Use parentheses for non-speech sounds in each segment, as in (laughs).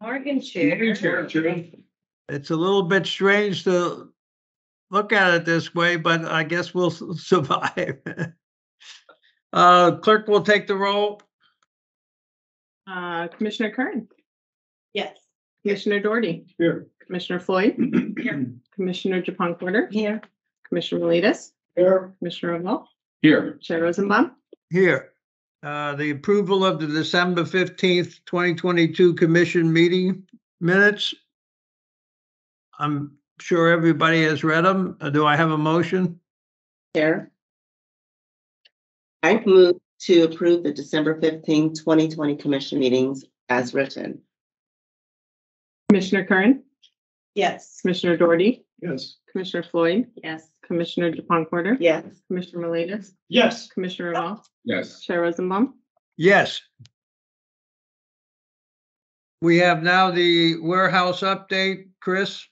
Morgan Chair. It's a little bit strange to look at it this way, but I guess we'll s- (laughs) survive. (laughs) Uh, clerk will take the roll. Uh, Commissioner Kern, Yes. Commissioner Doherty, Here. Commissioner Floyd, (clears throat) Here. Commissioner Japon Porter, Here. Commissioner Maletis, Here. Commissioner Revolt, Here. Chair Rosenbaum. Here. Uh, the approval of the December fifteenth, twenty twenty-two commission meeting minutes. I'm sure everybody has read them. Uh, Do I have a motion? Chair. I move to approve the December 15, 2020 commission meetings as written. Commissioner Currin, Yes. Commissioner Doherty, Yes. Commissioner Floyd, Yes. Commissioner Japon Porter, Yes. Commissioner Maletis, Yes. Commissioner Revolt, Yes. Chair Rosenbaum. Yes. We have now the warehouse update. Chris?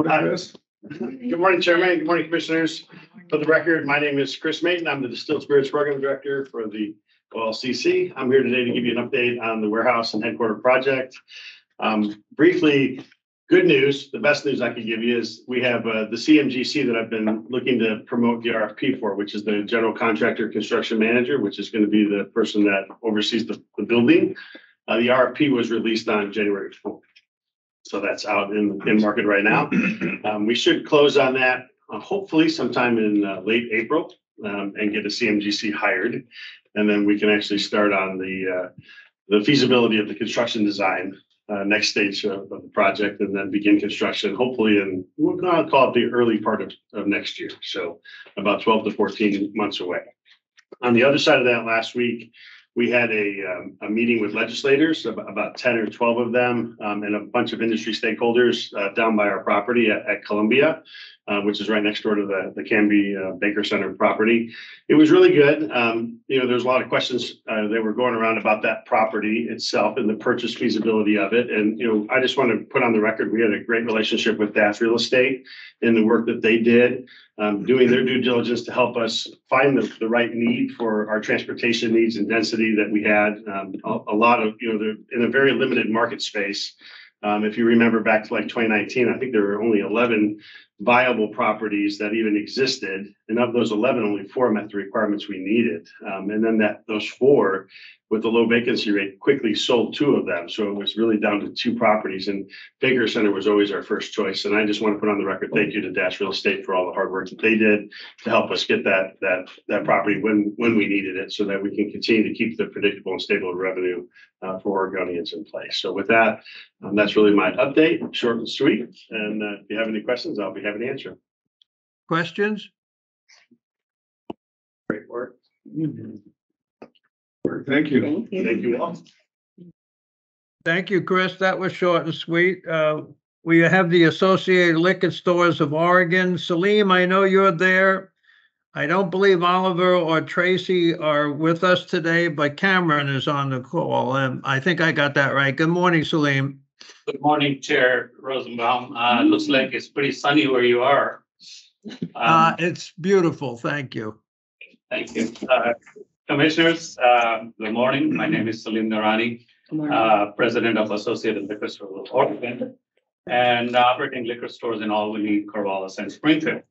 Chris. Good morning, Chairman. Good morning, Commissioners. For the record, my name is Chris Mayton. I'm the Distilled Spirits Program Director for the OLCC. I'm here today to give you an update on the warehouse and headquarter project. Um, briefly, good news, the best news I could give you is we have uh, the CMGC that I've been looking to promote the RFP for, which is the General Contractor Construction Manager, which is going to be the person that oversees the, the building. Uh, the RFP was released on January fourth. So that's out in, in market right now. (clears throat) Um, we should close on that, uh, hopefully sometime in, uh, late April, um, and get a CMGC hired. And then we can actually start on the, uh, the feasibility of the construction design, uh, next stage of, the project and then begin construction, hopefully in, we'll call it the early part of, of next year. So about twelve to fourteen months away. On the other side of that, last week, we had a, um, a meeting with legislators, ab- about ten or twelve of them, um, and a bunch of industry stakeholders, uh, down by our property at, at Columbia, uh, which is right next door to the, the Canby, uh, Baker Center property. It was really good. Um, you know, there's a lot of questions, uh, that were going around about that property itself and the purchase feasibility of it. And, you know, I just want to put on the record, we had a great relationship with DAS Real Estate and the work that they did um, doing their due diligence to help us find the, the right need for our transportation needs and density that we had. Um, a, a lot of, you know, they're in a very limited market space. Um, if you remember back to like twenty nineteen, I think there were only eleven viable properties that even existed. And of those eleven, only four met the requirements we needed. Um, and then that, those four, with the low vacancy rate, quickly sold two of them. So it was really down to two properties and Baker Center was always our first choice. And I just want to put on the record, thank you to DAS Real Estate for all the hard work that they did to help us get that, that, that property when, when we needed it so that we can continue to keep the predictable and stable revenue uh, for Oregonians in place. So with that, um, that's really my update, short and sweet. And uh, if you have any questions, I'll be happy to answer. Questions? Great work. Thank you. Thank you. Thank you all. Thank you, Chris. That was short and sweet. Uh, we have the Associated Liquor Stores of Oregon. Salim, I know you're there. I don't believe Oliver or Tracy are with us today, but Cameron is on the call. And I think I got that right. Good morning, Salim. Good morning, Chair Rosenbaum. Uh, looks like it's pretty sunny where you are. Uh, Um, it's beautiful. Thank you. thank you. Uh, Commissioners, uh, good morning. My name is Salim Narani, uh, President of Associated Liquor Stores of Oregon and operating liquor stores in Albany, Corvallis, and Springfield.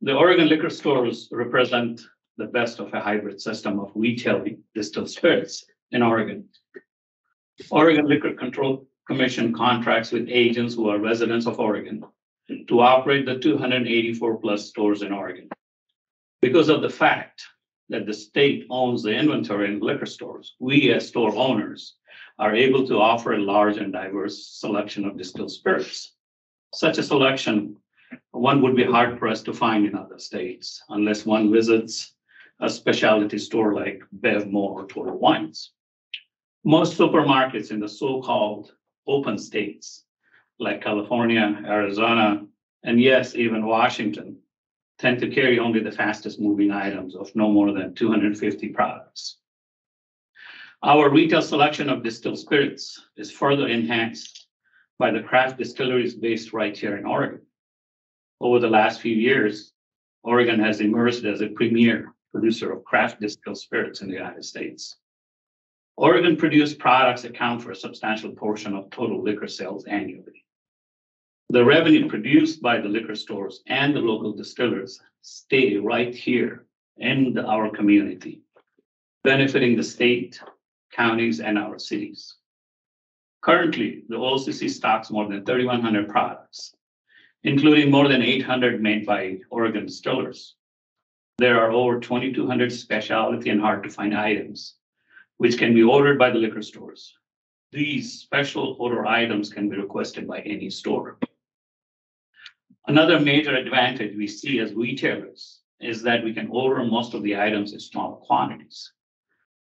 The Oregon liquor stores represent the best of a hybrid system of retailing distilled spirits in Oregon. Oregon Liquor Control Commission contracts with agents who are residents of Oregon to operate the two hundred and eighty-four plus stores in Oregon. Because of the fact that the state owns the inventory in liquor stores, we as store owners are able to offer a large and diverse selection of distilled spirits. Such a selection, one would be hard pressed to find in other states unless one visits a specialty store like Bevmo or Total Wines. Most supermarkets in the so-called open states, like California, Arizona, and yes, even Washington, tend to carry only the fastest moving items of no more than two hundred and fifty products. Our retail selection of distilled spirits is further enhanced by the craft distilleries based right here in Oregon. Over the last few years, Oregon has emerged as a premier producer of craft distilled spirits in the United States. Oregon produced products account for a substantial portion of total liquor sales annually. The revenue produced by the liquor stores and the local distillers stay right here in our community, benefiting the state, counties, and our cities. Currently, the OLCC stocks more than thirty-one hundred products, including more than eight hundred made by Oregon distillers. There are over twenty-two hundred specialty and hard-to-find items, which can be ordered by the liquor stores. These special order items can be requested by any store. Another major advantage we see as retailers is that we can order most of the items in small quantities.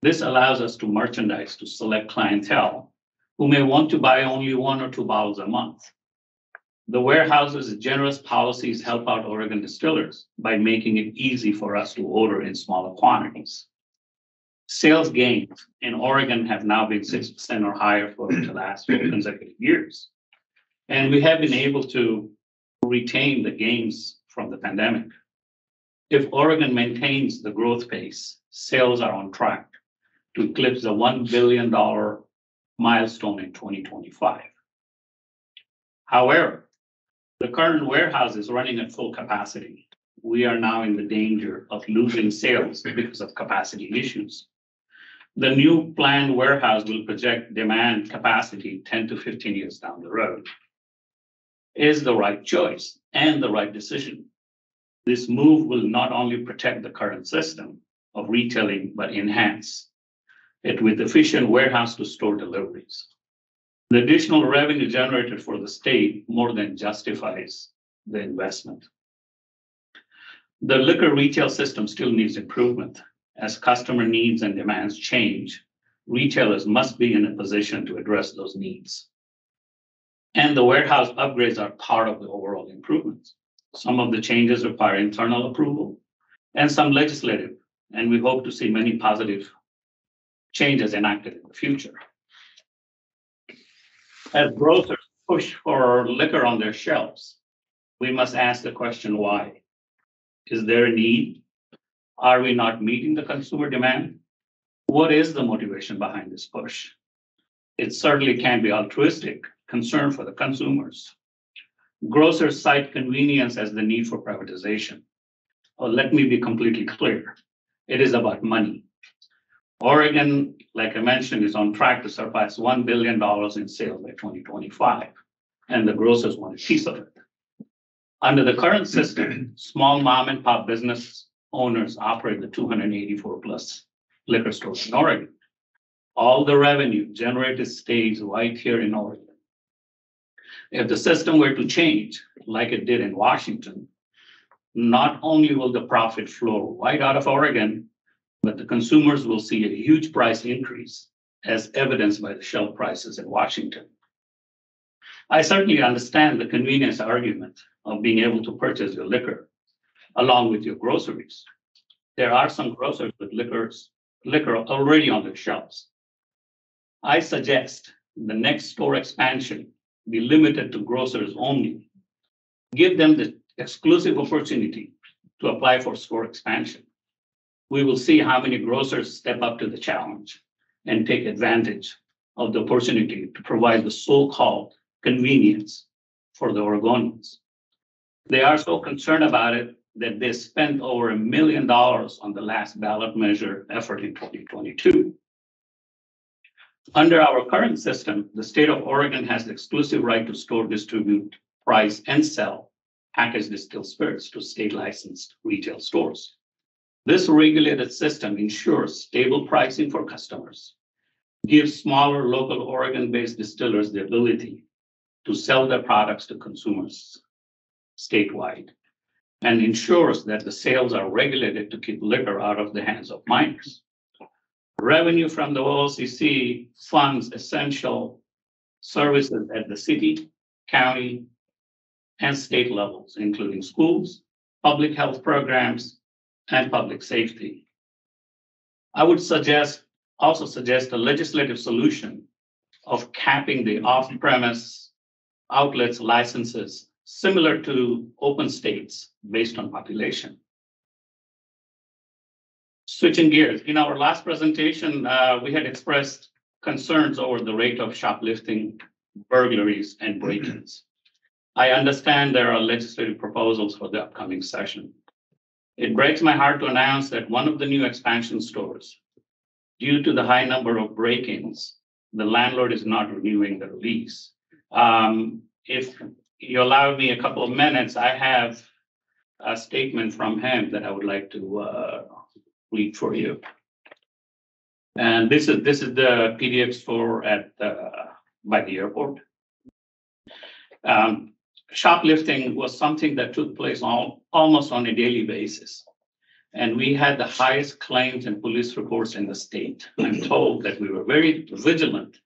This allows us to merchandise to select clientele who may want to buy only one or two bottles a month. The warehouse's generous policies help out Oregon distillers by making it easy for us to order in smaller quantities. Sales gains in Oregon have now been six percent or higher for the (clears throat) last four consecutive years. And we have been able to retain the gains from the pandemic. If Oregon maintains the growth pace, sales are on track to eclipse the one billion dollar milestone in twenty twenty-five. However, the current warehouse is running at full capacity. We are now in the danger of losing sales because of capacity issues. The new planned warehouse will project demand capacity ten to fifteen years down the road. Is the right choice and the right decision. This move will not only protect the current system of retailing, but enhance it with efficient warehouse to store deliveries. The additional revenue generated for the state more than justifies the investment. The liquor retail system still needs improvement. As customer needs and demands change, retailers must be in a position to address those needs. And the warehouse upgrades are part of the overall improvements. Some of the changes require internal approval and some legislative, and we hope to see many positive changes enacted in the future. As grocers push for liquor on their shelves, we must ask the question, why? Is there a need? Are we not meeting the consumer demand? What is the motivation behind this push? It certainly can be altruistic, concern for the consumers. Grocers cite convenience as the need for privatization. Well, let me be completely clear. It is about money. Oregon, like I mentioned, is on track to surpass one billion dollars in sales by twenty twenty-five, and the grocers want a piece of it. Under the current system, small mom and pop business owners operate the two hundred and eighty-four plus liquor stores in Oregon. All the revenue generated stays right here in Oregon. If the system were to change, like it did in Washington, not only will the profit flow right out of Oregon, but the consumers will see a huge price increase, as evidenced by the shelf prices in Washington. I certainly understand the convenience argument of being able to purchase your liquor along with your groceries. There are some grocers with liquors, liquor already on their shelves. I suggest the next store expansion be limited to grocers only. Give them the exclusive opportunity to apply for store expansion. We will see how many grocers step up to the challenge and take advantage of the opportunity to provide the so-called convenience for the Oregonians. They are so concerned about it that they spent over a million dollars on the last ballot measure effort in twenty twenty-two. Under our current system, the state of Oregon has the exclusive right to store, distribute, price, and sell packaged distilled spirits to state licensed retail stores. This regulated system ensures stable pricing for customers, gives smaller local Oregon-based distillers the ability to sell their products to consumers statewide, and ensures that the sales are regulated to keep liquor out of the hands of minors. Revenue from the OLCC funds essential services at the city, county, and state levels, including schools, public health programs, and public safety. I would suggest, also suggest a legislative solution of capping the off-premise outlets licenses similar to open states based on population. Switching gears, in our last presentation, uh, we had expressed concerns over the rate of shoplifting, burglaries, and break-ins. I understand there are legislative proposals for the upcoming session. It breaks my heart to announce that one of the new expansion stores, due to the high number of break-ins, the landlord is not renewing the lease. Um, if you allow me a couple of minutes, I have a statement from him that I would like to, uh, read for you. And this is, this is the PDX store at, uh, by the airport. Um, shoplifting was something that took place all, almost on a daily basis. And we had the highest claims and police reports in the state. I'm told that we were very vigilant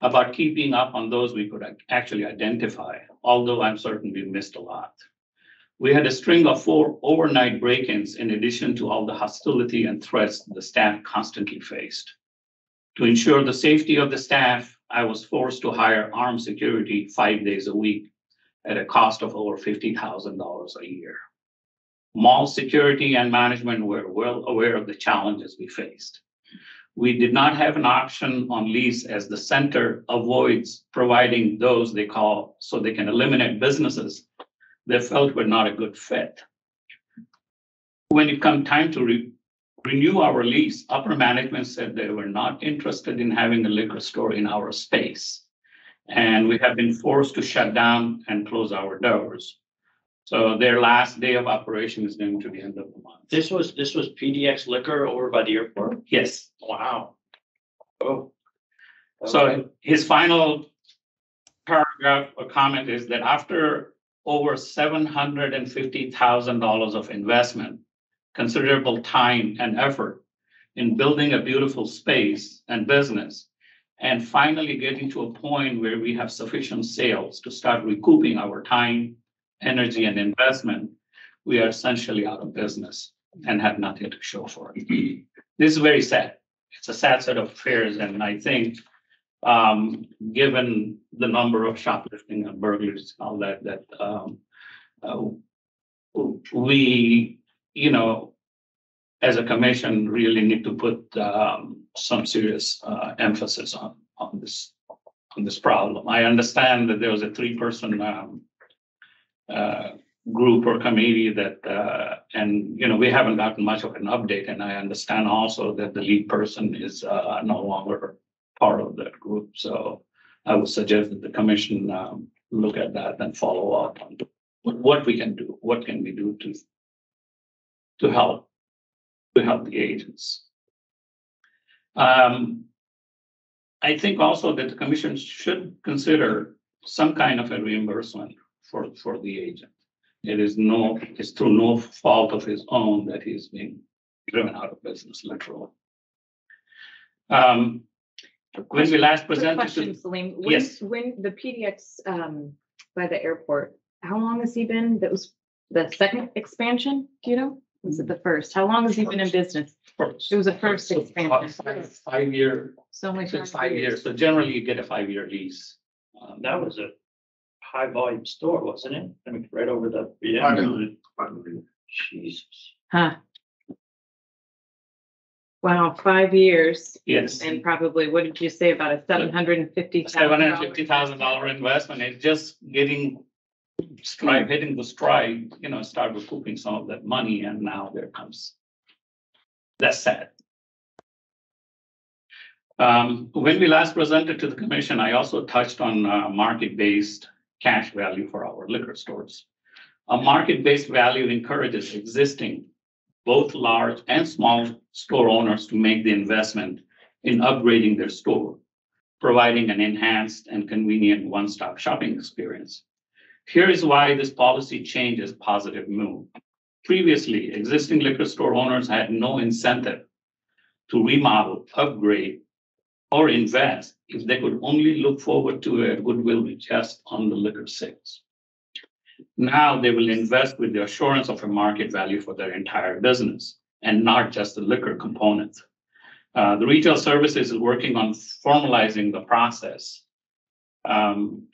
about keeping up on those we could actually identify, although I'm certain we missed a lot. We had a string of four overnight break-ins in addition to all the hostility and threats the staff constantly faced. To ensure the safety of the staff, I was forced to hire armed security five days a week at a cost of over fifty thousand dollars a year. Mall security and management were well aware of the challenges we faced. We did not have an option on lease as the center avoids providing those they call so they can eliminate businesses they felt were not a good fit. When it come time to re- renew our lease, upper management said they were not interested in having a liquor store in our space. And we have been forced to shut down and close our doors. So their last day of operation is going to be end of the month. This was, this was PDX liquor over by the airport? Yes, Wow. Oh. So his final paragraph or comment is that after over seven hundred and fifty thousand dollars of investment, considerable time and effort in building a beautiful space and business, and finally getting to a point where we have sufficient sales to start recouping our time, energy, and investment, we are essentially out of business and have nothing to show for it. (clears throat) This is very sad it's a sad set of affairs, and I think um, given the number of shoplifting and burglaries, and all that, that um, uh, we, you know, as a commission, really need to put um, some serious uh, emphasis on on this on this problem. I understand that there was a three-person um, uh, group or committee that, uh, and, you know, we haven't gotten much of an update, and I understand also that the lead person is, uh, no longer part of that group, so I would suggest that the commission, um, look at that and follow up on what, we can do, what can we do to to help, to help the agents. Um, I think also that the commission should consider some kind of a reimbursement for, for the agent. It is no, it's through no fault of his own that he's being driven out of business literally. Um, when we last Quick presented question, to, Salim. When- Yes. When the PDX, um, by the airport, how long has he been? That was the second expansion, do you know? Was it the first? How long has he been in business? first. It was a first So, expansion. five- Five year, So only it's five years, so generally you get a five year lease. Um, That was a high volume store, wasn't it? I mean, right over the, Five yeah, million, five million. Jesus. Huh. Wow, five years Yes. and probably, what did you say, about a seven hundred and fifty? Seven hundred fifty thousand dollar investment, it's just getting stride, hitting the stride, you know, start recouping some of that money, and now there comes. That's sad. Um, when we last presented to the commission, I also touched on, uh, market-based cash value for our liquor stores. A market-based value encourages existing, both large and small store owners to make the investment in upgrading their store providing an enhanced and convenient one-stop shopping experience. Here is why this policy change is a positive move. Previously, existing liquor store owners had no incentive to remodel, upgrade, or invest if they could only look forward to a goodwill just on the liquor sales. Now they will invest with the assurance of a market value for their entire business and not just the liquor component. Uh, the retail services is working on formalizing the process. Um,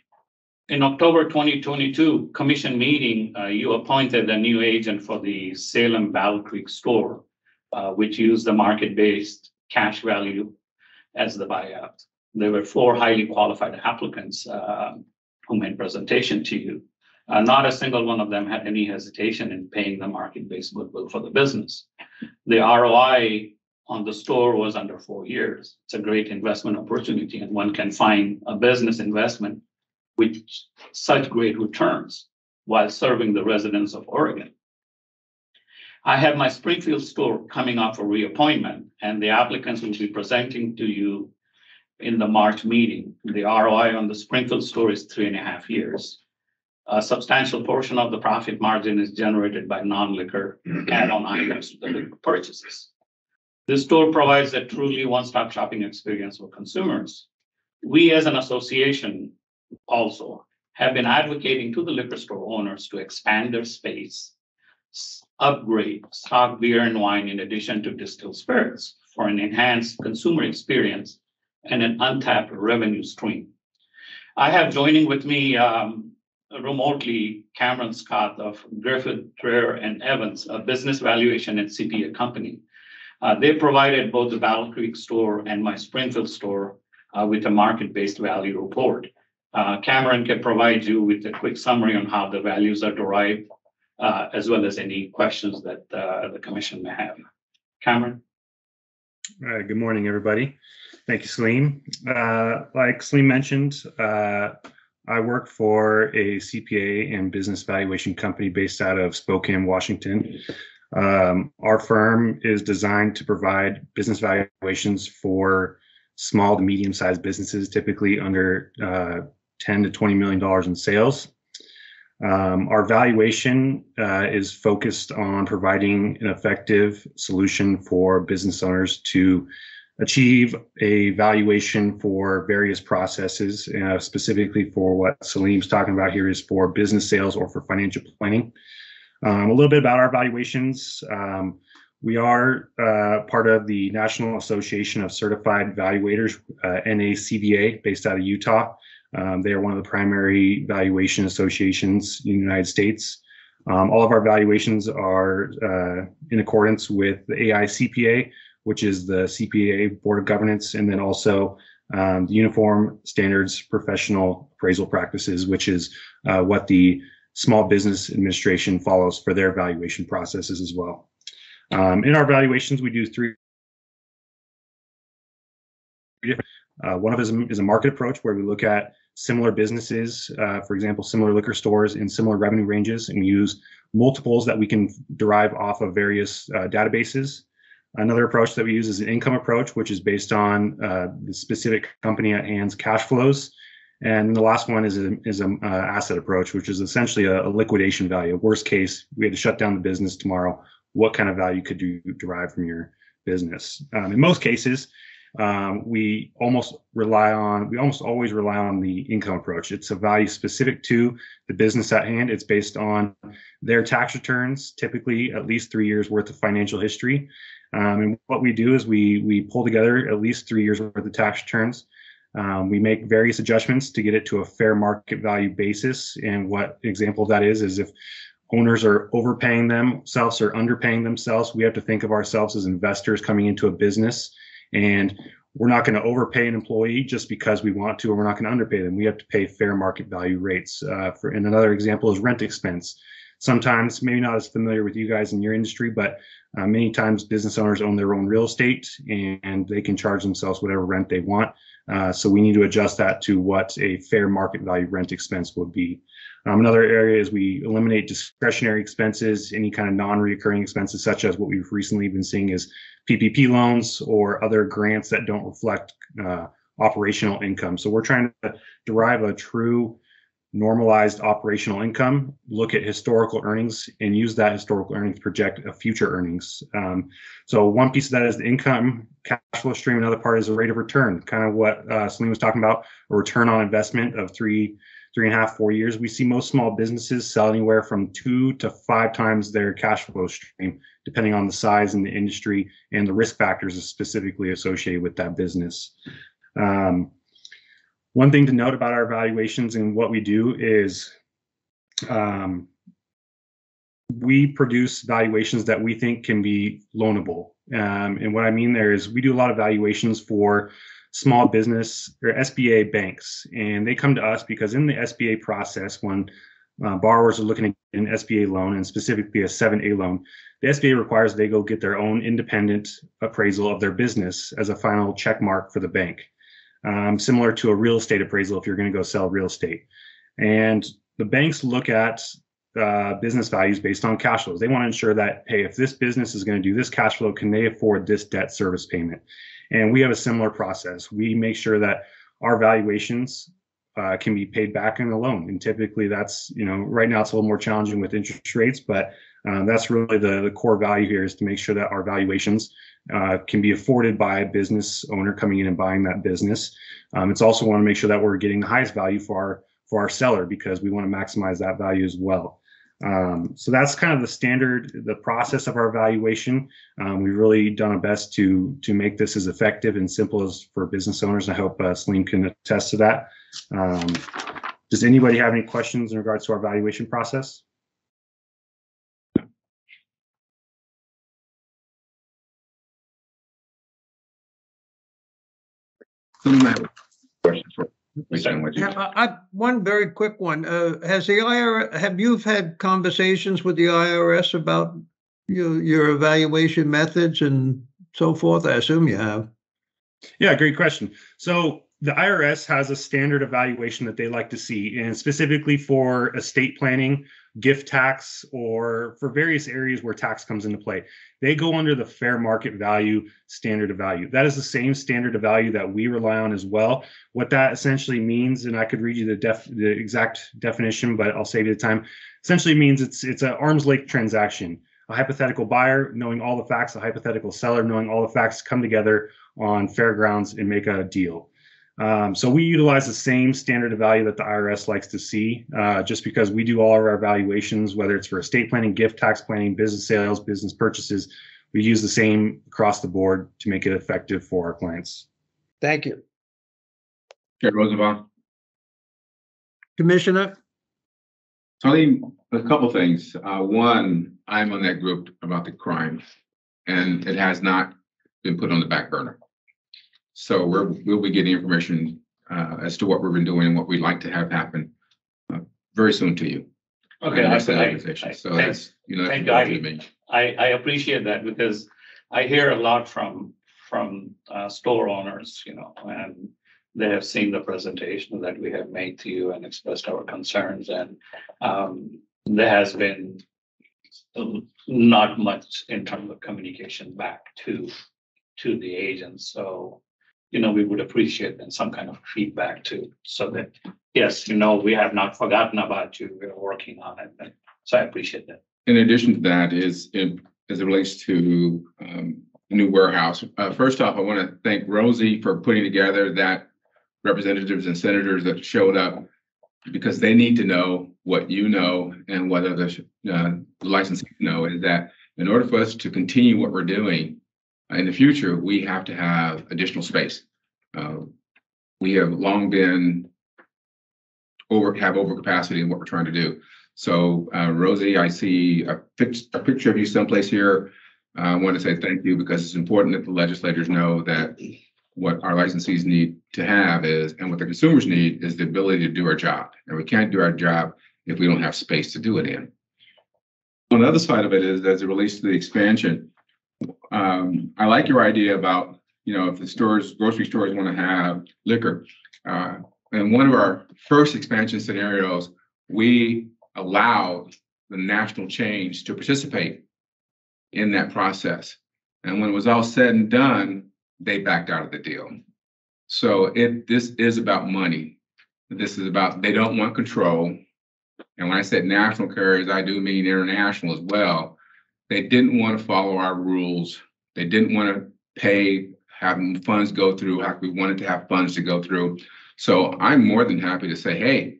in October twenty twenty-two commission meeting, uh, you appointed a new agent for the Salem Battle Creek store. uh, which used the market-based cash value as the buyout. There were four highly qualified applicants uh, who made presentation to you. Uh, Not a single one of them had any hesitation in paying the market-based goodwill for the business. The ROI on the store was under four years. It's a great investment opportunity, and one can find a business investment with such great returns while serving the residents of Oregon. I have my Springfield store coming up for reappointment, and the applicants will be presenting to you in the March meeting. The ROI on the Springfield store is three and a half years. A substantial portion of the profit margin is generated by non-liquor add-on items to the liquor purchases. This store provides a truly one-stop shopping experience for consumers. We, as an association, also have been advocating to the liquor store owners to expand their space, upgrade, stock beer and wine in addition to distilled spirits for an enhanced consumer experience and an untapped revenue stream. I have joining with me um, remotely Cameron Scott of Griffith, Dreher and Evans, a business valuation and CPA company. Uh, they provided both the Battle Creek store and my Springfield store uh, with a market-based value report. Uh, Cameron can provide you with a quick summary on how the values are derived, uh, as well as any questions that uh, the commission may have. Cameron? Good morning, everybody. Thank you, Salim. Uh, like Salim mentioned, uh, I work for a CPA and business valuation company based out of Spokane, Washington. Um, our firm is designed to provide business valuations for small to medium-sized businesses, typically under uh, 10 to 20 million dollars in sales. Um, our valuation uh, is focused on providing an effective solution for business owners to achieve a valuation for various processes, uh, specifically for what Salim's talking about here is for business sales or for financial planning. Um, a little bit about our valuations. Um, we are uh, part of the National Association of Certified Valuators, uh, NACVA, based out of Utah. Um, they are one of the primary valuation associations in the United States. Um, all of our valuations are uh, in accordance with the AICPA, which is the CPA Board of Governance, and then also um, the Uniform Standards Professional Appraisal Practices, which is uh, what the Small Business Administration follows for their valuation processes as well. Um, in our valuations, we do three. Uh, one of them is a market approach where we look at similar businesses, uh, for example, similar liquor stores in similar revenue ranges, and we use multiples that we can derive off of various uh, databases. Another approach that we use is an income approach, which is based on uh, the specific company at hand's cash flows. And the last one is a, is a uh, asset approach, which is essentially a, a liquidation value. Worst case, we had to shut down the business tomorrow. What kind of value could you derive from your business? Um, in most cases, um, we almost rely on, we almost always rely on the income approach. It's a value specific to the business at hand. It's based on their tax returns, typically at least three years worth of financial history. Um, and what we do is we we pull together at least three years worth of tax returns. Um, we make various adjustments to get it to a fair market value basis. And what example of that is is if owners are overpaying themselves or underpaying themselves, we have to think of ourselves as investors coming into a business and we're not going to overpay an employee just because we want to, or we're not going to underpay them. We have to pay fair market value rates. Uh, for and another example is rent expense. Sometimes, maybe not as familiar with you guys in your industry, but uh, many times business owners own their own real estate and they can charge themselves whatever rent they want. Uh, so we need to adjust that to what a fair market value rent expense would be. Um, another area is we eliminate discretionary expenses, any kind of non-recurring expenses, such as what we've recently been seeing is PPP loans or other grants that don't reflect uh, operational income. So we're trying to derive a true normalized operational income, look at historical earnings, and use that historical earnings to project a future earnings. Um, so one piece of that is the income cash flow stream. Another part is the rate of return, kind of what uh, was talking about, a return on investment of three, three and a half, four years. We see most small businesses sell anywhere from two to five times their cash flow stream, depending on the size and the industry and the risk factors specifically associated with that business. Um, one thing to note about our evaluations and what we do is um, we produce valuations that we think can be loanable. Um, and what I mean there is we do a lot of valuations for small business or SBA banks, and they come to us because in the SBA process, when uh, borrowers are looking at an SBA loan and specifically a 7A loan, the SBA requires they go get their own independent appraisal of their business as a final check mark for the bank, um, similar to a real estate appraisal if you're going to go sell real estate. And the banks look at uh, business values based on cash flows. They want to ensure that, hey, if this business is going to do this cash flow, can they afford this debt service payment? And we have a similar process. We make sure that our valuations uh, can be paid back in a loan. And typically that's, you know, right now it's a little more challenging with interest rates, but um, that's really the, the core value here is to make sure that our valuations uh, can be afforded by a business owner coming in and buying that business. Um, it's also want to make sure that we're getting the highest value for our for our seller because we want to maximize that value as well. Um, so that's kind of the standard, the process of our evaluation. Um, we've really done our best to to make this as effective and simple as for business owners. I hope uh, Salim can attest to that. Um, does anybody have any questions in regards to our valuation process? Some questions for. based on Yeah, I, I- one very quick one. Uh, has the IR, have you had conversations with the IRS about your, your evaluation methods and so forth? I assume you have. Yeah, great question. So the IRS has a standard evaluation that they like to see, and specifically for estate planning, gift tax, or for various areas where tax comes into play. They go under the fair market value standard of value. That is the same standard of value that we rely on as well. What that essentially means, and I could read you the def the exact definition, but I'll save you the time. Essentially means it's it's an arm's length transaction. A hypothetical buyer knowing all the facts, a hypothetical seller knowing all the facts come together on fair grounds and make a deal. Um, so we utilize the same standard of value that the IRS likes to see, uh, just because we do all of our evaluations, whether it's for estate planning, gift tax planning, business sales, business purchases. We use the same across the board to make it effective for our clients. Thank you. Chair Rosenbaum, Commissioner? Tony, a couple things. Uh, one, I'm on that group about the crime. And it has not been put on the back burner. So we're, we'll be getting information, uh, as to what we've been doing and what we'd like to have happen, uh, very soon to you. Okay, And I, that's the I, organization. I- So thank- that's, you know. that's thank important you. to me. I, I appreciate that because I hear a lot from, from uh, store owners, you know, and they have seen the presentation that we have made to you and expressed our concerns and um, there has been not much in terms of communication back to, to the agents. So, you know, we would appreciate then some kind of feedback too, so that, yes, you know, we have not forgotten about you. We're working on it. And so I appreciate that. In addition to that is, as it relates to um, new warehouse, uh, first off, I want to thank Rosie for putting together that representatives and senators that showed up because they need to know what you know and what other uh, licensees know is that in order for us to continue what we're doing in the future, we have to have additional space. Uh, We have long been over, have overcapacity in what we're trying to do. So uh, Rosie, I see a a picture of you someplace here. I want to say thank you because it's important that the legislators know that what our licensees need to have is, and what the consumers need is the ability to do our job. And we can't do our job if we don't have space to do it in. On the other side of it is, as it relates to the expansion, um, I like your idea about, you know, if the stores, grocery stores want to have liquor. Uh, and one of our first expansion scenarios, we allowed the national chains to participate in that process. And when it was all said and done, they backed out of the deal. So it, this is about money. This is about, they don't want control. And when I said national carriers, I do mean international as well. They didn't want to follow our rules. They didn't want to pay, having funds go through, how we wanted to have funds to go through. So I'm more than happy to say, hey,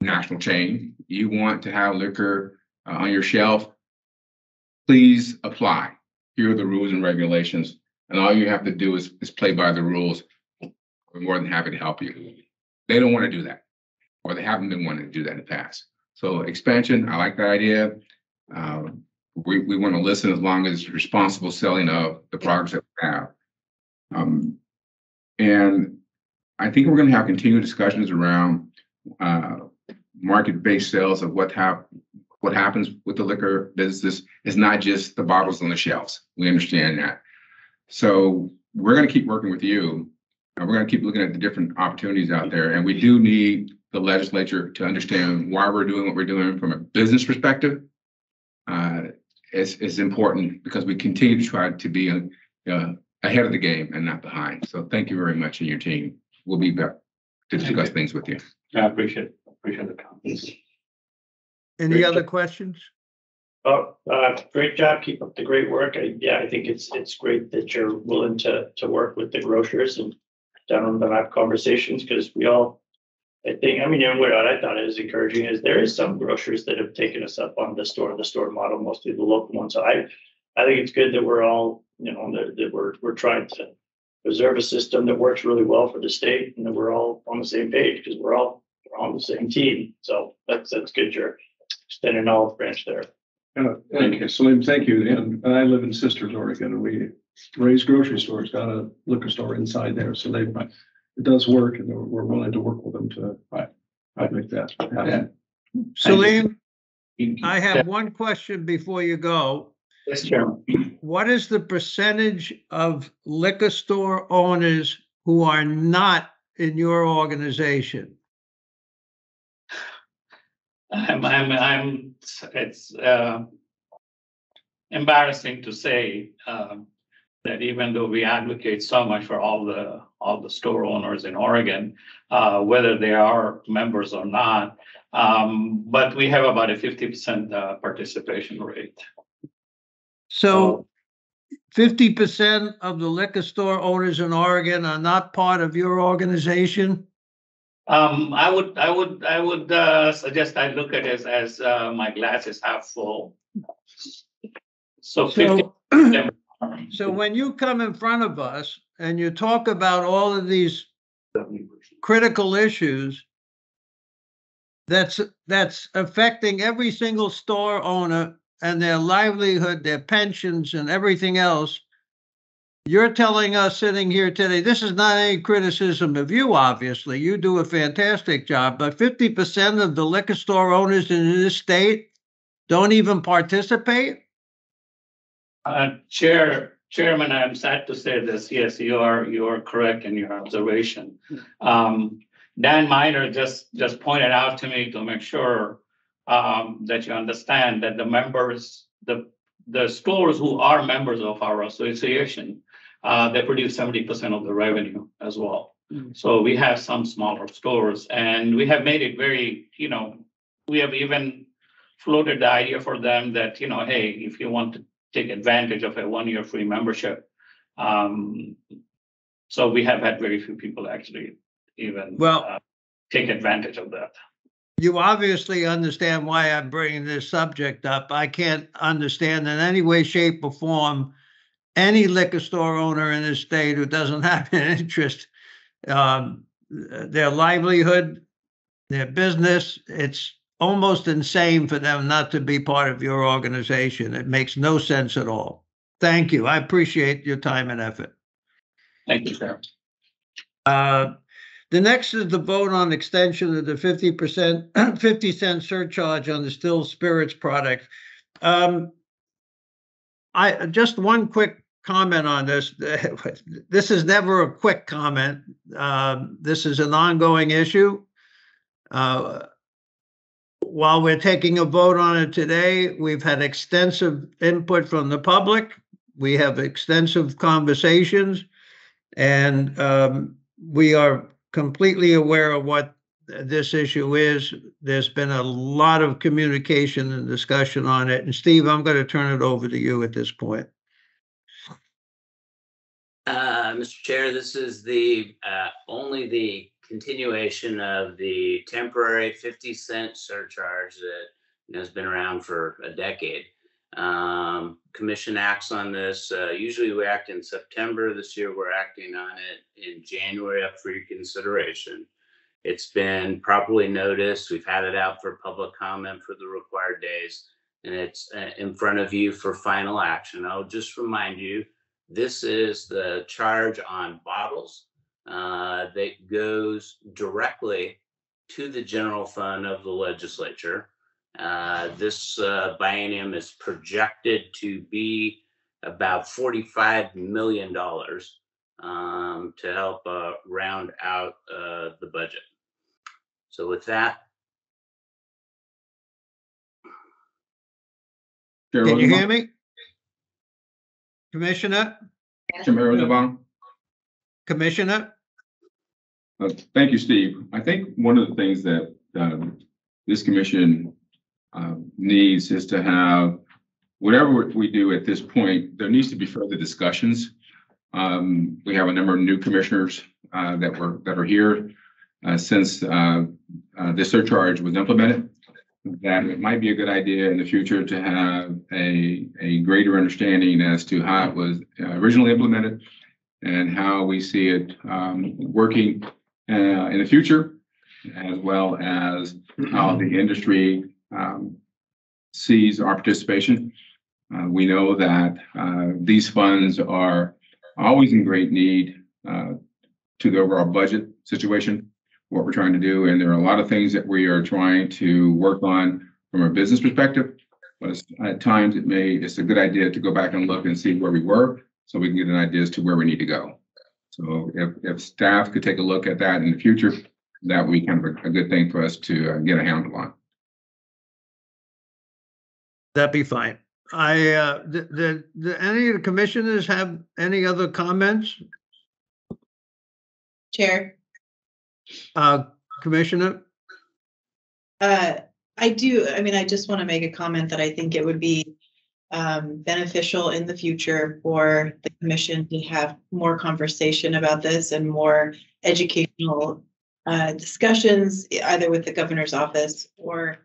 national chain, you want to have liquor uh, on your shelf, please apply. Here are the rules and regulations. And all you have to do is, is play by the rules. We're more than happy to help you. They don't want to do that, or they haven't been wanting to do that in the past. So expansion, I like that idea. Um, we, we want to listen as long as responsible selling of the products that we have. Um, and I think we're gonna have continued discussions around, uh, market-based sales of what hap, what happens with the liquor business is not just the bottles on the shelves. We understand that. So we're gonna keep working with you. And we're gonna keep looking at the different opportunities out there. And we do need the legislature to understand why we're doing what we're doing from a business perspective. Uh, it's, it's important because we continue to try to be, uh, ahead of the game and not behind. So thank you very much and your team. We'll be back to discuss things with you. I appreciate, it. appreciate the comments. Any Great other job. questions? Oh, uh, great job. Keep up the great work. I, yeah, I think it's, it's great that you're willing to, to work with the grocers and down on the have conversations, because we all, I think, I mean, and what I thought is encouraging is there is some grocers that have taken us up on the store, the store model, mostly the local ones. So I, I think it's good that we're all, you know, that, that we're, we're trying to preserve a system that works really well for the state and that we're all on the same page, because we're all, we're on the same team. So that's, that's good. You're extending all the branch there. Uh, And Salim, thank you. And I live in Sisters, Oregon, and we Ray's grocery stores, got a liquor store inside there, so they, it does work and we're we're willing to work with them to, I, I make that happen. Salim, I have one question before you go. Yes, Chairman. What is the percentage of liquor store owners who are not in your organization? I'm, I'm, I'm, it's, uh, embarrassing to say, um, that even though we advocate so much for all the, all the store owners in Oregon, uh, whether they are members or not, um, but we have about a fifty percent, uh, participation rate. So fifty percent of the liquor store owners in Oregon are not part of your organization? Um, I would, I would, I would, uh, suggest I look at it as, as, uh, my glass is half full. So fifty. So, so when you come in front of us and you talk about all of these critical issues that's, that's affecting every single store owner and their livelihood, their pensions and everything else. You're telling us sitting here today, this is not any criticism of you, obviously. You do a fantastic job, but fifty percent of the liquor store owners in this state don't even participate? Uh, Chair, Chairman, I'm sad to say this. Yes, you are, you are correct in your observation. Um, Dan Miner just, just pointed out to me to make sure um, that you understand that the members, the, the stores who are members of our association, uh, they produce seventy percent of the revenue as well. So we have some smaller stores and we have made it very, you know, we have even floated the idea for them that, you know, hey, if you want to take advantage of a one-year free membership. Um, so we have had very few people actually even. Well- uh, Take advantage of that. You obviously understand why I'm bringing this subject up. I can't understand in any way, shape, or form any liquor store owner in this state who doesn't (laughs) have an interest. Um, their livelihood, their business, it's almost insane for them not to be part of your organization. It makes no sense at all. Thank you. I appreciate your time and effort. Thank you, sir. Uh, The next is the vote on extension of the fifty percent, (clears throat) fifty cent surcharge on the still spirits product. Um, I, just one quick comment on this. (laughs) This is never a quick comment. Um, This is an ongoing issue. Uh, While we're taking a vote on it today, we've had extensive input from the public. We have extensive conversations. And um, we are completely aware of what this issue is. There's been a lot of communication and discussion on it. And Steve, I'm going to turn it over to you at this point. Uh, Mr. Chair, this is the, uh, only the continuation of the temporary fifty cent surcharge that you know, has been around for a decade. Um, commission acts on this, uh, usually we act in September. This year, we're acting on it in January up for your consideration. It's been properly noticed. We've had it out for public comment for the required days. And it's uh, in front of you for final action. I'll just remind you, this is the charge on bottles uh, that goes directly to the general fund of the legislature. Uh, This uh, biennium is projected to be about $45 million um, to help uh, round out uh, the budget. So with that, Can you hear me? Commissioner, Chairman Rosenbaum? Commissioner? Uh, Thank you, Steve. I think one of the things that um, this commission um, needs is to have, whatever we do at this point, there needs to be further discussions. Um, We have a number of new commissioners uh, that were, that are here uh, since uh, uh, this surcharge was implemented. That it might be a good idea in the future to have a, a greater understanding as to how it was uh, originally implemented and how we see it um, working uh, in the future, as well as how the industry um, sees our participation. Uh, we know that uh, these funds are always in great need uh, to the overall budget situation, what we're trying to do, and there are a lot of things that we are trying to work on from a business perspective. But at times, it may, it's a good idea to go back and look and see where we were, so we can get an idea as to where we need to go. So if, if staff could take a look at that in the future, that would be kind of a, a good thing for us to uh, get a handle on. That'd be fine. I, uh, the, the, the, any of the commissioners have any other comments? Chair, Uh, Commissioner? uh, I do, I mean, I just want to make a comment that I think it would be um, beneficial in the future for the commission to have more conversation about this and more educational uh, discussions, either with the governor's office or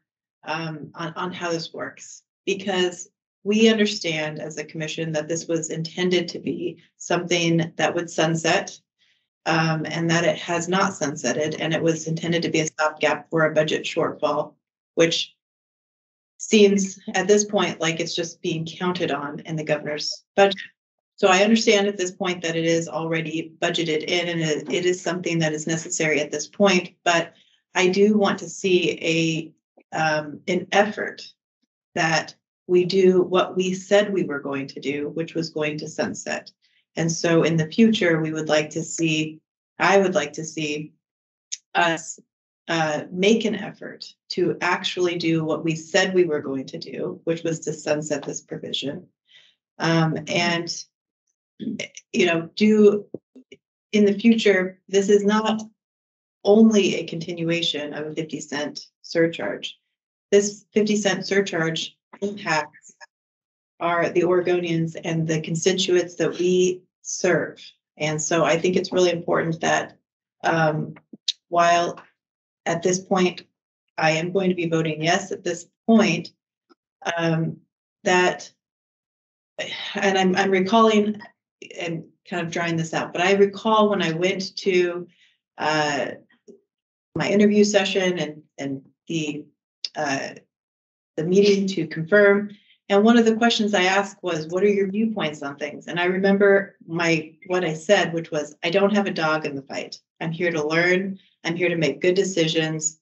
um, on, on how this works. Because we understand as a commission that this was intended to be something that would sunset um, and that it has not sunsetted, and it was intended to be a stopgap for a budget shortfall, which seems at this point like it's just being counted on in the governor's budget. So I understand at this point that it is already budgeted in and it, it is something that is necessary at this point, but I do want to see a um, an effort that we do what we said we were going to do, which was going to sunset. And so in the future, we would like to see, I would like to see us uh, make an effort to actually do what we said we were going to do, which was to sunset this provision. Um, and, you know, do in the future, this is not only a continuation of a 50 cent surcharge. This 50 cent surcharge impacts are the Oregonians and the constituents that we serve. And so I think it's really important that um, while at this point, I am going to be voting yes at this point, um, that, and I'm, I'm recalling and kind of drawing this out, but I recall when I went to uh, my interview session and, and the, uh, the meeting to confirm, and one of the questions I asked was, what are your viewpoints on things? And I remember my, what I said, which was, I don't have a dog in the fight. I'm here to learn. I'm here to make good decisions.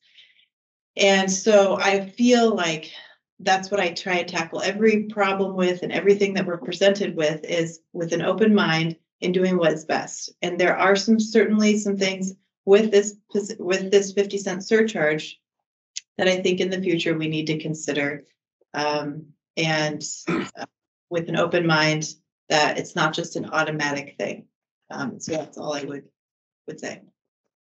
And so I feel like that's what I try to tackle every problem with and everything that we're presented with is with an open mind in doing what's best. And there are some, certainly some things with this, with this 50 cent surcharge that I think in the future we need to consider. Um, and uh, with an open mind that it's not just an automatic thing. Um, so that's all I would, would say.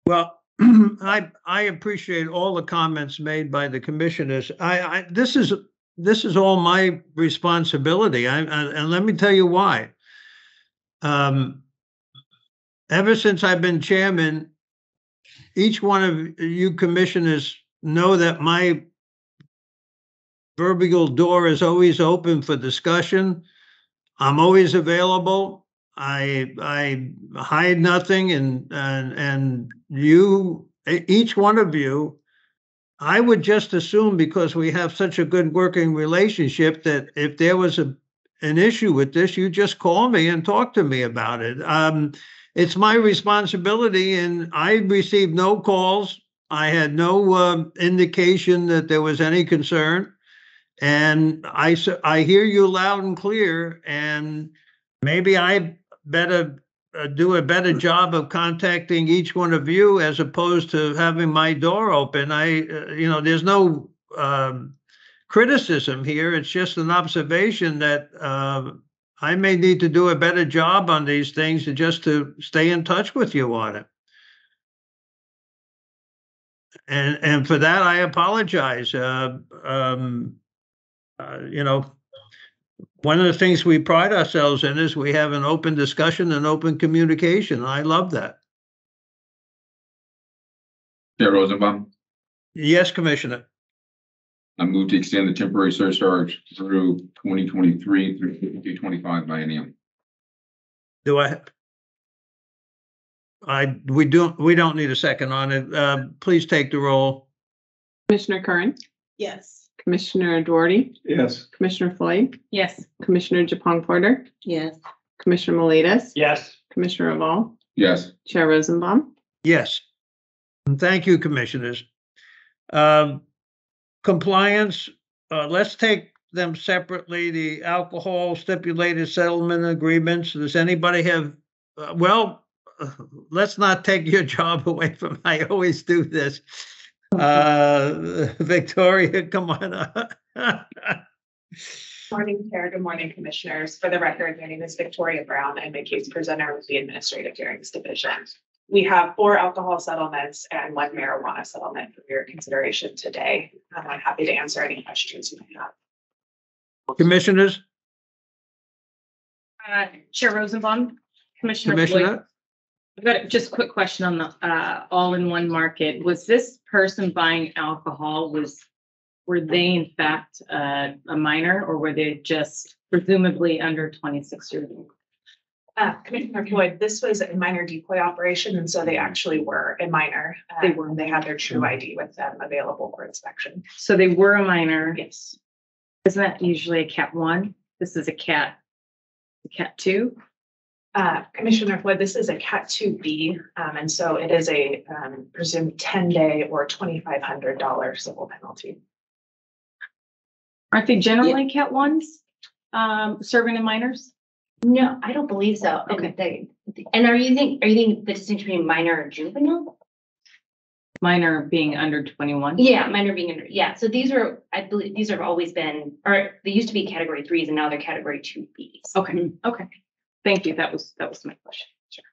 Well, (clears throat) I, I appreciate all the comments made by the commissioners. I, I, this is, this is all my responsibility. I, I- and let me tell you why. Um, ever since I've been chairman, each one of you commissioners know that my proverbial door is always open for discussion. I'm always available. I, I hide nothing and, and, and you each one of you, I would just assume because we have such a good working relationship that if there was a, an issue with this, you just call me and talk to me about it. Um, it's my responsibility and I received no calls. I had no, um, indication that there was any concern. And I I hear you loud and clear and maybe I better uh, do a better job of contacting each one of you as opposed to having my door open. I, uh, you know, there's no um, criticism here. It's just an observation that uh, I may need to do a better job on these things just to stay in touch with you on it. And and for that, I apologize. Uh, um, uh, you know, one of the things we pride ourselves in is we have an open discussion and open communication. I love that. Chair Rosenbaum, Yes, Commissioner. I move to extend the temporary surcharge through twenty twenty-three through 2025 biennium. Do I? I, we don't, we don't need a second on it. Uh, please take the roll. Commissioner Currin, Yes. Commissioner Doherty, Yes. Commissioner Floyd, Yes. Commissioner Japong Porter, Yes. Commissioner Maletis, Yes, Commissioner Révoal, Yes, Chair Rosenbaum. Yes. And Thank you, Commissioners. Um, compliance, uh, let's take them separately. The alcohol stipulated settlement agreements. Does anybody have, uh, well, uh, (laughs) let's not take your (laughs) job away from, I always do this. Uh, (laughs) Victoria, come on up. Morning, Chair. Good morning, Commissioners. For the record, my name is Victoria Brown. I'm a case presenter with the Administrative Hearings Division. We have four alcohol settlements and one marijuana settlement for your consideration today. Um, I'm happy to answer any questions you may have. Commissioners, Uh, Chair Rosenbaum, Commissioner Floyd. Commissioner? I've got a- just a quick question on the, uh, all-in-one market. Was this person buying alcohol, was, were they in fact, uh, a minor or were they just presumably under twenty-six years old? Uh, Commissioner Floyd, this was a minor decoy operation, and so they actually were a minor. They uh, were. They had their true ID with them available for inspection. So they were a minor. Yes. Isn't that usually a cat one? This is a cat, a cat two? Uh, Commissioner Floyd, this is a Cat two B, um, and so it is a, um, presumed ten day or twenty-five hundred dollar civil penalty. Aren't they generally cat ones, um, serving in minors? No, I don't believe so. And Okay. they- And are you think, are you thinking the distinction between minor and juvenile? Minor being under twenty-one? Yeah, minor being under, yeah, so these are, I believe, these have always been, or they used to be category threes and now they're category two Bs. Okay, okay. Thank you. That was, that was my question. Sure.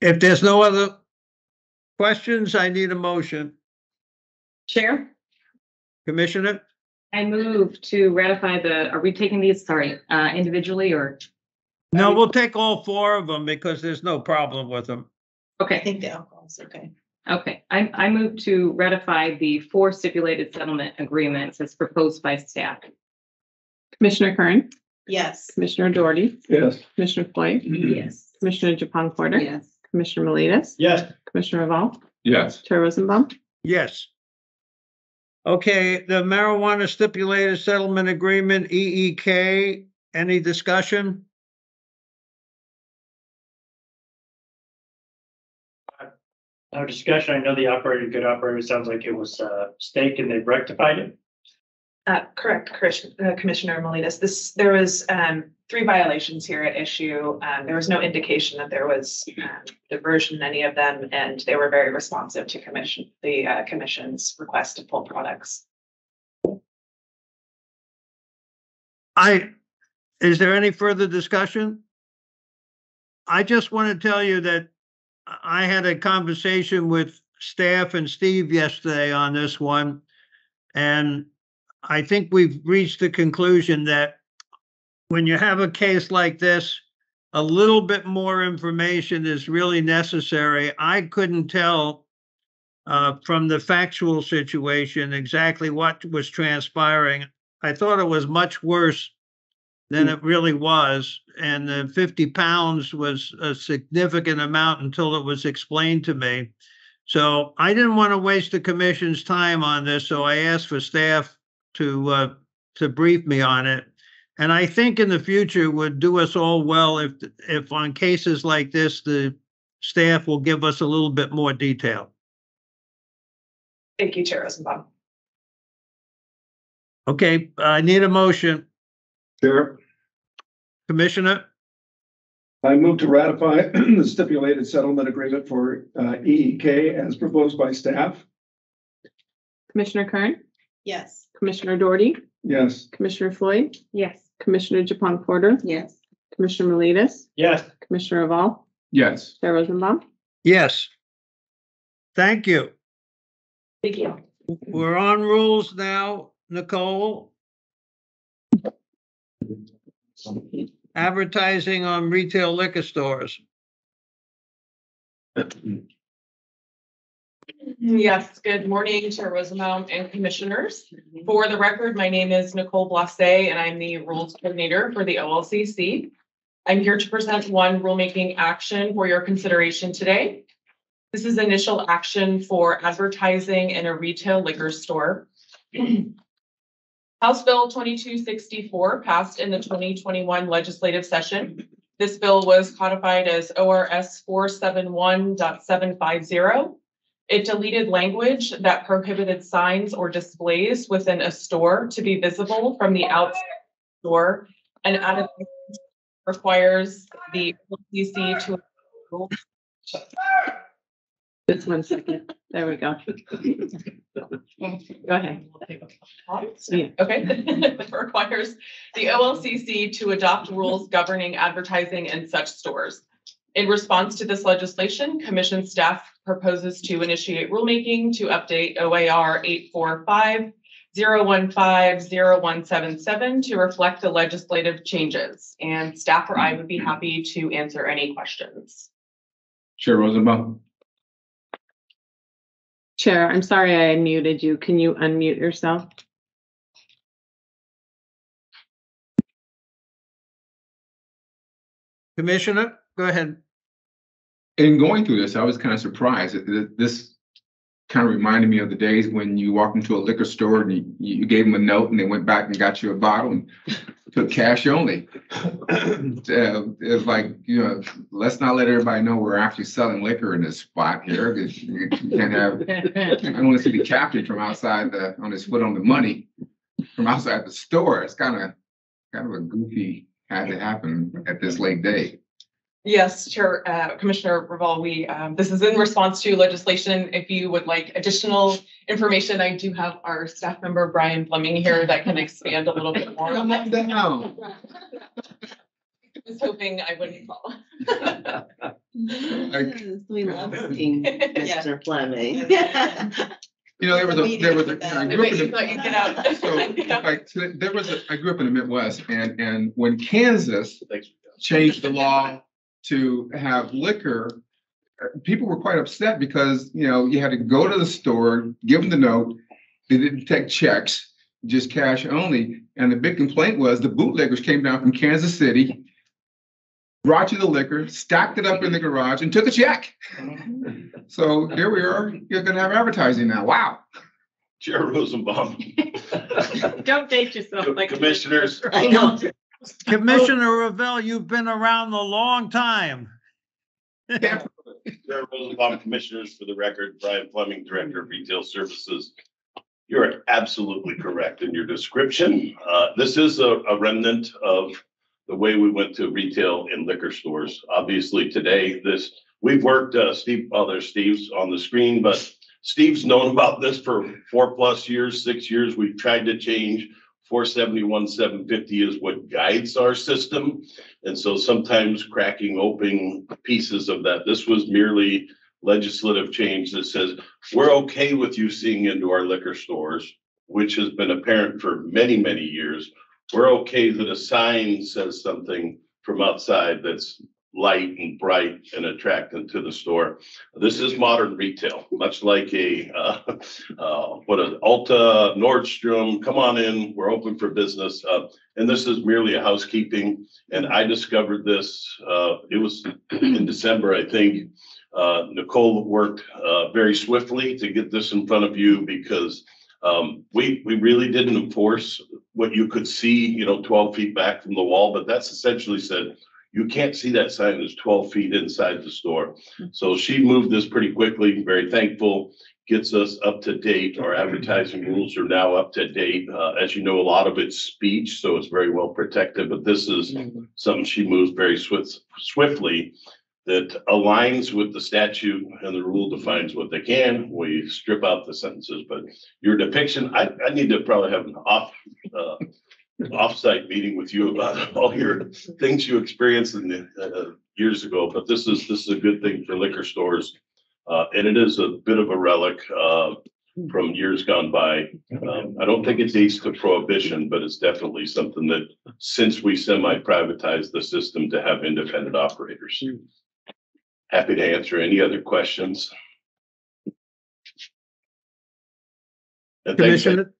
If there's no other questions, I need a motion. Chair, Commissioner? I move to ratify the, are we taking these, sorry, uh, individually or? No, we'll take all four of them because there's no problem with them. Okay, I Okay, think the alcohol is okay. Okay. I, I move to ratify the four stipulated settlement agreements as proposed by staff. Commissioner Currin, Yes. Commissioner Doherty, Yes. Commissioner Floyd, mm-hmm. Yes. Commissioner Japong Porter. Yes. Commissioner Maletis, yes, Commissioner Révoal, yes, Chair Rosenbaum. Yes. Okay, the marijuana stipulated settlement agreement, EEK, any discussion? No discussion. I know the operator, good operator, sounds like it was a mistake and they've rectified it. Uh, correct, Chris- uh, Commissioner Maletis. This, there was, um, three violations here at issue. Um, there was no indication that there was, um, diversion in any of them, and they were very responsive to commission, the, uh, commission's request to pull products. I, is there any further discussion? I just want to tell you that I had a conversation with staff and Steve yesterday on this one. And I think we've reached the conclusion that when you have a case like this, a little bit more information is really necessary. I couldn't tell uh, from the factual situation exactly what was transpiring. I thought it was much worse than it really was. And the fifty pounds was a significant amount until it was explained to me. So I didn't want to waste the commission's time on this, so I asked for staff to, uh, to brief me on it. And I think in the future would do us all well if, if on cases like this, the staff will give us a little bit more detail. Thank you, Chair Rosenbaum. Okay, I need a motion. Chair, Commissioner, I move to ratify (clears throat) the stipulated settlement agreement for uh, EEK as proposed by staff. Commissioner Currin, Yes. Commissioner Doherty, Yes. Commissioner Floyd, Yes. Commissioner Japon Porter, Yes. Commissioner Maletis, Yes. Commissioner Hall, Yes. Chair Rosenbaum. yes. Thank you. Thank you. We're on rules now, Nicole. Advertising on retail liquor stores. Yes, good morning, Chair Rosenbaum and Commissioners. For the record, my name is Nicole Blase and I'm the Rules Coordinator for the OLCC. I'm here to present one rulemaking action for your consideration today. This is initial action for advertising in a retail liquor store. House Bill twenty-two sixty-four passed in the twenty twenty-one legislative session. This bill was codified as ORS 471.750. It deleted language that prohibited signs or displays within a store to be visible from the outside store and added requires the LCC to Just one second. There we go. Go ahead. Yeah. Okay, (laughs) It requires the OLCC to adopt rules governing advertising in such stores. In response to this legislation, commission staff proposes to initiate rulemaking to update OAR eight four five zero one five zero one seven seven to reflect the legislative changes. And staff or I would be happy to answer any questions. Chair Rosenbaum. Chair, I'm sorry I muted you. Can you unmute yourself? Commissioner, go ahead. In going through this, I was kind of surprised. that- that This kind of reminded me of the days when you walked into a liquor store and you, you gave them a note and they went back and got you a bottle and took cash only. (clears throat) Uh, It's like, you know, let's not let everybody know we're actually selling liquor in this spot here. 'cause You you can't have, I don't want to see the captain from outside the, on his foot on the money from outside the store. It's kind of, kind of a goofy, had to happen at this late day. Yes, Chair, uh, Commissioner Révoal, we, um, this is in response to legislation. If you would like additional information, I do have our staff member Brian Fleming here that can expand a little bit more on that. Down. I was hoping I wouldn't fall. Yes, We love seeing (laughs) Yeah. Mr. Fleming. You know, there was a, there was a. I grew up in you the- get out. So, (laughs) like, there was a, I grew up in the Midwest and, and when Kansas changed the law to have liquor, uh, people were quite upset because, you know, you had to go to the store, give them the note. They didn't take checks, just cash only. And the big complaint was the bootleggers came down from Kansas City, brought you the liquor, stacked it up in the garage and took a check. (laughs) So here we are, you're gonna have advertising now. Wow. Chair Rosenbaum, (laughs) Don't date yourself like. commissioners, I know. (laughs) Commissioner Révoal, you've been around a long time. Chair Rosenbaum, commissioners, for the record, Brian Fleming, Director of Retail Services. You're absolutely correct in your description. Uh, this is a a remnant of the way we went to retail and liquor stores. Obviously, today, this, we've worked, uh, Steve, oh, there's Steve's on the screen, but Steve's known about this for four plus years, six years. We've tried to change. Four seventy-one, seven fifty is what guides our system. And so sometimes cracking open pieces of that, this was merely legislative change that says, we're okay with you seeing into our liquor stores, which has been apparent for many, many years. We're okay that a sign says something from outside that's light and bright and attractive to the store. This is modern retail, much like a, uh, uh, what a Ulta, Nordstrom, come on in, we're open for business. Uh, and this is merely a housekeeping. And I discovered this, uh, it was in December, I think. Uh, Nicole worked, uh, very swiftly to get this in front of you because um, we, we really didn't enforce what you could see, you know, twelve feet back from the wall, but that's essentially said, you can't see that sign that's twelve feet inside the store. So she moved this pretty quickly, very thankful, gets us up to date. Our advertising rules are now up to date. Uh, as you know, a lot of it's speech, so it's very well protected, but this is something she moves very swift, swiftly that aligns with the statute and the rule defines what they can. We strip out the sentences, but your depiction, I, I need to probably have an off, uh, offsite meeting with you about (laughs) all your things you experienced in the, uh, years ago, but this is, this is a good thing for liquor stores. Uh, and it is a bit of a relic, uh, from years gone by. Um, I don't think it dates to prohibition, but it's definitely something that since we semi-privatized the system to have independent operators. Happy to answer any other questions. Commissioner,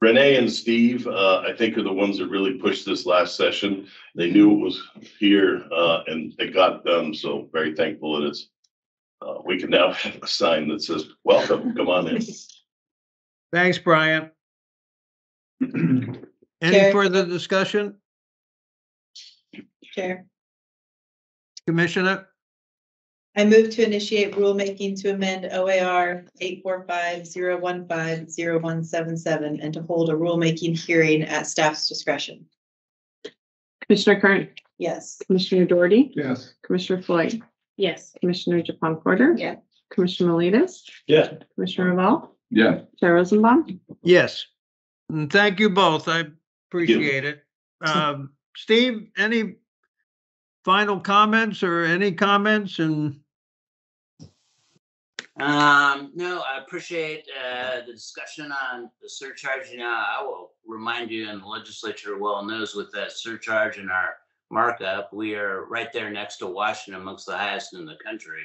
Renee and Steve, uh, I think are the ones that really pushed this last session. They knew it was here, uh, and it got done, so very thankful that it's. Uh, we can now (laughs) have a sign that says, welcome, come on in. (laughs) thanks, Brian. (clears throat) Any Chair. further discussion, Chair. Commissioner? I move to initiate rulemaking to amend OAR eight four five zero one five zero one seven seven and to hold a rulemaking hearing at staff's discretion. Commissioner Currin, Yes. Commissioner Doherty, Yes. Commissioner Floyd, Yes. Commissioner Japan Porter. Yeah. Commissioner Maletis, Yeah. Commissioner Révoal, Yeah, Chair Rosenbaum. Yes. And thank you both. I appreciate it. Um, Steve, any final comments or any comments and Um, no, I appreciate, uh, the discussion on the surcharge. You know, I will remind you, and the legislature well knows with that surcharge and our markup, we are right there next to Washington amongst the highest in the country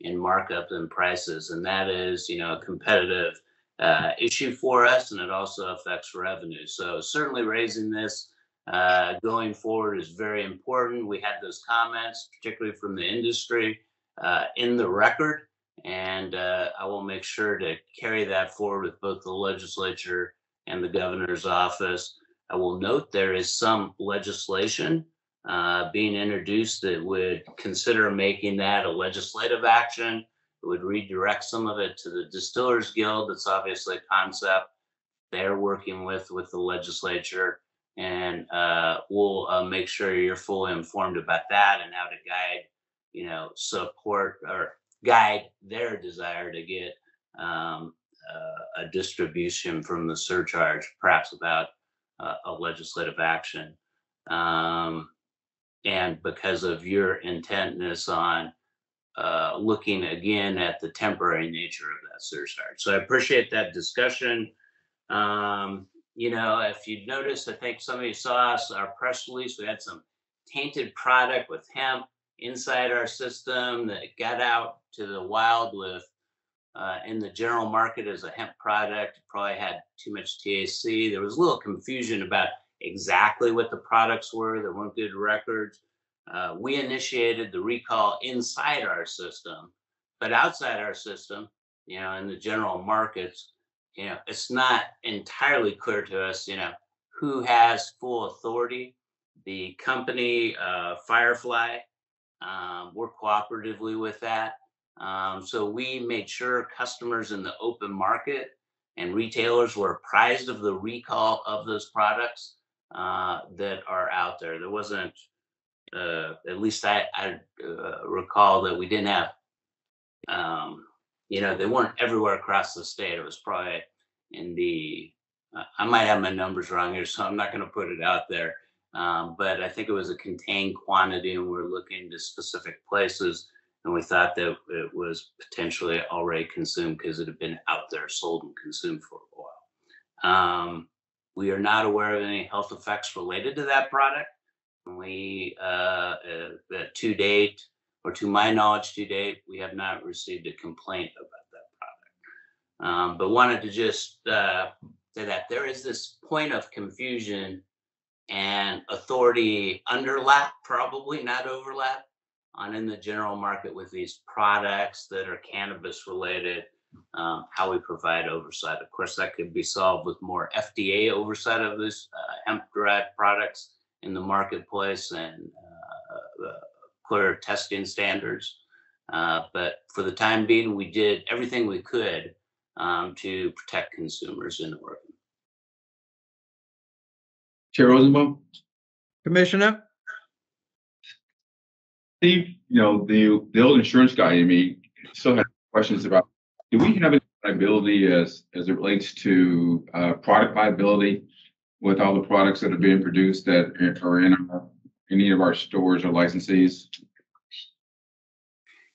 in markup and prices. And that is, you know, a competitive, uh, issue for us and it also affects revenue. So certainly raising this, uh, going forward is very important. We had those comments, particularly from the industry, uh, in the record. And uh, I will make sure to carry that forward with both the legislature and the governor's office. I will note there is some legislation uh, being introduced that would consider making that a legislative action. It would redirect some of it to the Distillers Guild. That's obviously a concept they're working with with the legislature. And uh, we'll uh, make sure you're fully informed about that and how to guide, you know, support or guide their desire to get um, uh, a distribution from the surcharge, perhaps without uh, a legislative action. Um, and because of your intentness on uh, looking again at the temporary nature of that surcharge. So I appreciate that discussion. Um, you know, if you noticed, I think some of you saw us, our press release, we had some tainted product with hemp inside our system that got out to the wild with uh, in the general market as a hemp product. It probably had too much THC. There was a little confusion about exactly what the products were. There weren't good records. Uh, we initiated the recall inside our system, but outside our system, you know, in the general markets, you know, it's not entirely clear to us, you know, who has full authority. The company, uh, Firefly, um, work cooperatively with that. Um, so we made sure customers in the open market and retailers were apprised of the recall of those products uh, that are out there. There wasn't, uh, at least I, I uh, recall that we didn't have, um, you know, they weren't everywhere across the state. It was probably in the, I might have my numbers wrong here, so I'm not going to put it out there. Um, but I think it was a contained quantity and we're looking to specific places. And we thought that it was potentially already consumed because it had been out there sold and consumed for a while. Um, we are not aware of any health effects related to that product. We, uh, uh, to date, or to my knowledge to date, we have not received a complaint about that product. Um, but wanted to just, uh, say that there is this point of confusion and authority underlap, probably not overlap, on in the general market with these products that are cannabis related, um, how we provide oversight. Of course, that could be solved with more FDA oversight of this uh, hemp derived products in the marketplace and uh, uh, clear testing standards. Uh, but for the time being, we did everything we could um, to protect consumers in Oregon. Chair Rosenbaum? Commissioner? Steve, you know, the, the old insurance guy in me still had questions about, do we have any liability as, as it relates to, uh, product liability with all the products that are being produced that are in our, any of our stores or licensees?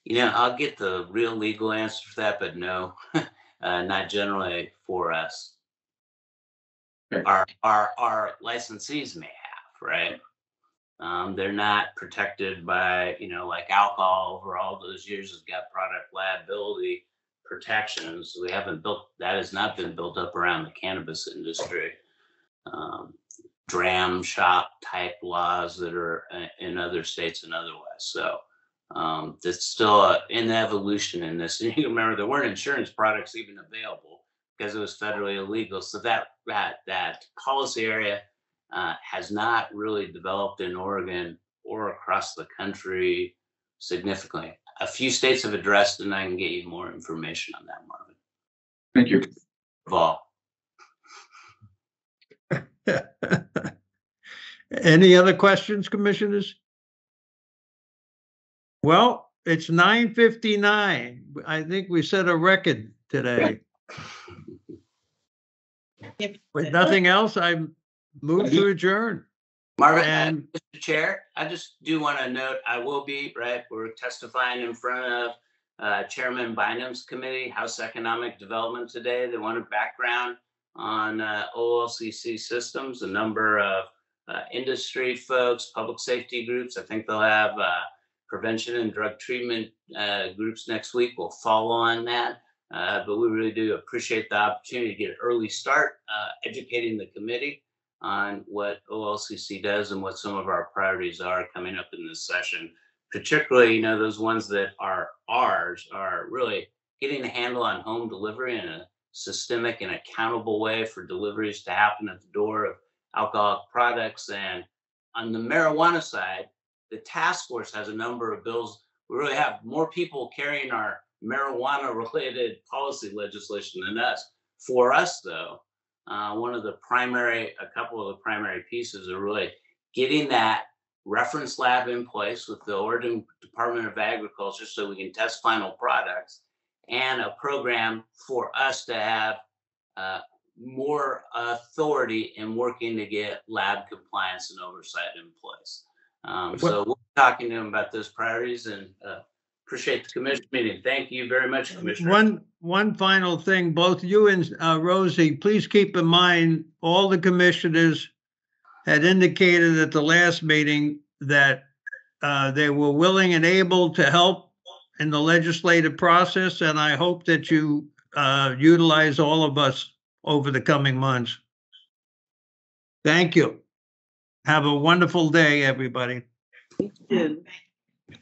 You know, I'll get the real legal answer for that, but no, (laughs) uh, not generally for us. Our, our, our licensees may have, right? Um, they're not protected by, you know, like alcohol over all those years has got product liability protections. We haven't built, that has not been built up around the cannabis industry. Um, dram shop type laws that are uh, in other states and otherwise. So um, it's still in evolution in this. And (laughs) you remember there weren't insurance products even available because it was federally illegal. So that that that policy area uh, has not really developed in Oregon or across the country significantly. A few states have addressed, and I can get you more information on that, Marvin. Thank you. Vol. (laughs) Any other questions, commissioners? Well, it's nine fifty-nine. I think we set a record today. With nothing else, I move to adjourn. Marvin, uh, And- Mr. Chair, I just do want to note, I will be, right, we're testifying in front of uh, Chairman Bynum's committee, House Economic Development today. They want a background on uh, OLCC systems, a number of uh, industry folks, public safety groups. I think they'll have uh, prevention and drug treatment uh, groups next week We'll follow on that. Uh, But we really do appreciate the opportunity to get an early start uh, educating the committee on what OLCC does and what some of our priorities are coming up in this session. Particularly, you know, those ones that are ours are really getting a handle on home delivery in a systemic and accountable way for deliveries to happen at the door of alcoholic products. And on the marijuana side, the task force has a number of bills. We really have more people carrying our marijuana related (laughs) policy legislation than us. For us, though, uh, one of the primary, a couple of the primary pieces are really getting that reference lab in place with the Oregon Department of Agriculture so we can test final products and a program for us to have uh, more authority in working to get lab compliance and oversight in place. Um, so we'll be talking to them about those priorities and uh, appreciate the commission meeting. Thank you very much, Commissioner. One, one final thing, both you and uh, Rosie, please keep in mind, all the commissioners had indicated at the last meeting that uh, they were willing and able to help in the legislative process, and I hope that you uh, utilize all of us over the coming months. Thank you. Have a wonderful day, everybody. Good.